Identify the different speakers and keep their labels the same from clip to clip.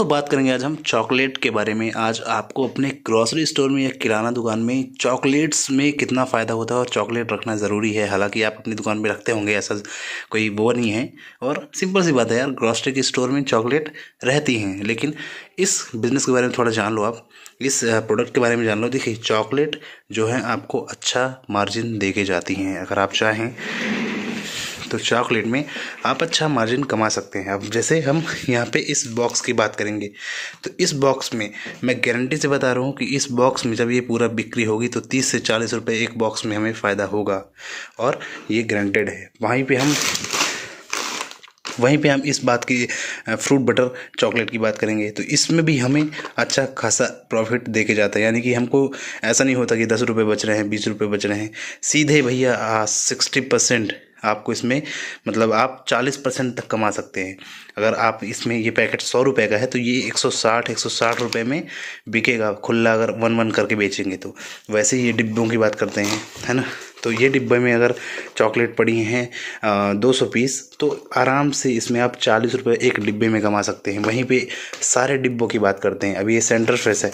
Speaker 1: दोस्तों, बात करेंगे आज हम चॉकलेट के बारे में। आज आपको अपने ग्रॉसरी स्टोर में या किराना दुकान में चॉकलेट्स में कितना फ़ायदा होता है और चॉकलेट रखना ज़रूरी है। हालाँकि आप अपनी दुकान में रखते होंगे, ऐसा कोई वो नहीं है। और सिंपल सी बात है यार ग्रॉसरी के स्टोर में चॉकलेट रहती हैं। लेकिन इस बिज़नेस के बारे में थोड़ा जान लो आप। इस प्रोडक्ट के बारे में जान लो। देखिए, चॉकलेट जो है आपको अच्छा मार्जिन दे के जाती हैं। अगर आप चाहें तो चॉकलेट में आप अच्छा मार्जिन कमा सकते हैं। अब जैसे हम यहाँ पे इस बॉक्स की बात करेंगे तो इस बॉक्स में मैं गारंटी से बता रहा हूँ कि इस बॉक्स में जब ये पूरा बिक्री होगी तो तीस से चालीस रुपये एक बॉक्स में हमें फ़ायदा होगा। और ये गारंटेड है। वहीं पर हम, वहीं पे हम इस बात की फ्रूट बटर चॉकलेट की बात करेंगे तो इसमें भी हमें अच्छा खासा प्रॉफिट दे के जाता है। यानी कि हमको ऐसा नहीं होता कि दस रुपये बच रहे हैं, बीस रुपये बच रहे हैं। सीधे भैया सिक्सटी परसेंट आपको इसमें मतलब आप चालीस परसेंट तक कमा सकते हैं। अगर आप इसमें ये पैकेट सौ रुपये का है तो ये एक सौ साठ, एक सौ साठ रुपये में बिकेगा, खुला अगर वन वन करके बेचेंगे तो। वैसे ही ये डिब्बों की बात करते हैं, है ना? तो ये डिब्बे में अगर चॉकलेट पड़ी हैं दो सौ पीस तो आराम से इसमें आप चालीस रुपये एक डिब्बे में कमा सकते हैं। वहीं पे सारे डिब्बों की बात करते हैं। अभी ये सेंटर फ्रेश है।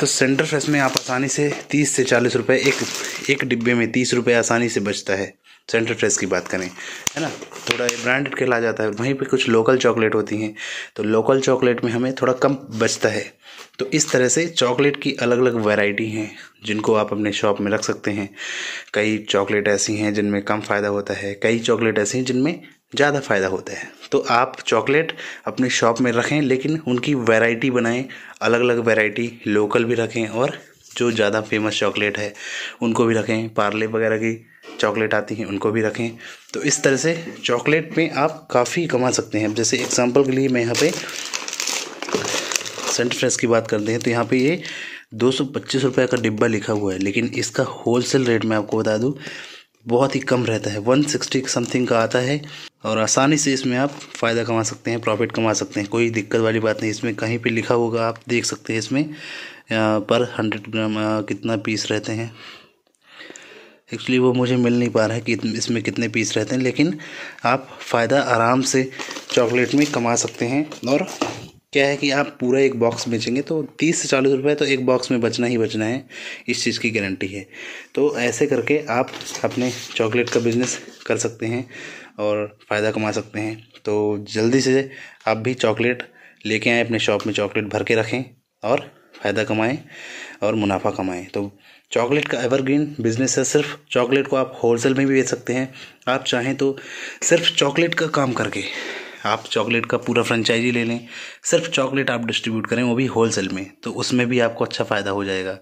Speaker 1: तो सेंटर फ्रेश में आप आसानी से तीस से चालीस रुपये एक एक डिब्बे में तीस रुपये आसानी से बचता है। सेंटर फ्रेश की बात करें, है ना? थोड़ा ये ब्रांडेड कहला जाता है। वहीं पे कुछ लोकल चॉकलेट होती हैं। तो लोकल चॉकलेट में हमें थोड़ा कम बचता है। तो इस तरह से चॉकलेट की अलग अलग वैरायटी हैं, जिनको आप अपने शॉप में रख सकते हैं। कई चॉकलेट ऐसी हैं, जिनमें कम फ़ायदा होता है। कई चॉकलेट ऐसी हैं, जिनमें ज़्यादा फ़ायदा होता है। तो आप चॉकलेट अपने शॉप में रखें, लेकिन उनकी वैरायटी बनाएँ। अलग अलग वैरायटी लोकल भी रखें, और जो ज़्यादा फ़ेमस चॉकलेट है, उनको भी रखें। पार्ले वगैरह की चॉकलेट आती हैं, उनको भी रखें। तो इस तरह से चॉकलेट में आप काफ़ी कमा सकते हैं। जैसे एग्जांपल के लिए मैं यहाँ पे सेंट फ्रेश की बात करते हैं तो यहाँ पे ये दो सौ पच्चीस रुपये का डिब्बा लिखा हुआ है, लेकिन इसका होलसेल रेट मैं आपको बता दूँ, बहुत ही कम रहता है। वन सिक्सटी समथिंग का आता है, और आसानी से इसमें आप फ़ायदा कमा सकते हैं प्रॉफिट कमा सकते हैं। कोई दिक्कत वाली बात नहीं, इसमें कहीं पे लिखा होगा, आप देख सकते हैं इसमें पर हंड्रेड ग्राम कितना पीस रहते हैं। एक्चुअली वो मुझे मिल नहीं पा रहा है कि इसमें कितने पीस रहते हैं, लेकिन आप फ़ायदा आराम से चॉकलेट में कमा सकते हैं। और क्या है कि आप पूरा एक बॉक्स बेचेंगे तो तीस से चालीस रुपये तो एक बॉक्स में बचना ही बचना है, इस चीज़ की गारंटी है। तो ऐसे करके आप अपने चॉकलेट का बिज़नेस कर सकते हैं और फ़ायदा कमा सकते हैं। तो जल्दी से आप भी चॉकलेट लेके आएँ, अपने शॉप में चॉकलेट भर के रखें और फ़ायदा कमाएँ और मुनाफा कमाएँ। तो चॉकलेट का एवरग्रीन बिज़नेस है, सिर्फ़ चॉकलेट को आप होलसेल में भी बेच सकते हैं। आप चाहें तो सिर्फ़ चॉकलेट का काम करके आप चॉकलेट का पूरा फ्रेंचाइजी ले लें। सिर्फ़ चॉकलेट आप डिस्ट्रीब्यूट करें, वो भी होलसेल में। तो उसमें भी आपको अच्छा फ़ायदा हो जाएगा,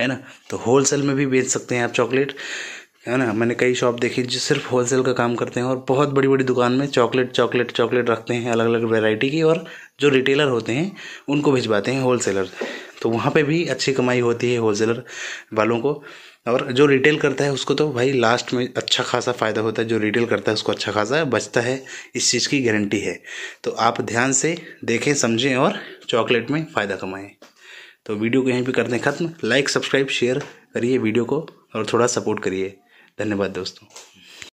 Speaker 1: है ना? तो होलसेल में भी बेच सकते हैं आप चॉकलेट, है ना? मैंने कई शॉप देखी जो सिर्फ़ होलसेल का काम करते हैं और बहुत बड़ी बड़ी दुकान में चॉकलेट चॉकलेट चॉकलेट रखते हैं अलग अलग वेराइटी की और जो रिटेलर होते हैं, उनको भिजवाते हैं होलसेलर तो वहाँ पे भी अच्छी कमाई होती है होलसेलर वालों को। और जो रिटेल करता है, उसको तो भाई लास्ट में अच्छा खासा फ़ायदा होता है। जो रिटेल करता है, उसको अच्छा खासा बचता है। इस चीज़ की गारंटी है। तो आप ध्यान से देखें, समझें और चॉकलेट में फ़ायदा कमाएँ। तो वीडियो को यहीं पर करते हैं ख़त्म। लाइक सब्सक्राइब शेयर करिए वीडियो को और थोड़ा सपोर्ट करिए। धन्यवाद दोस्तों।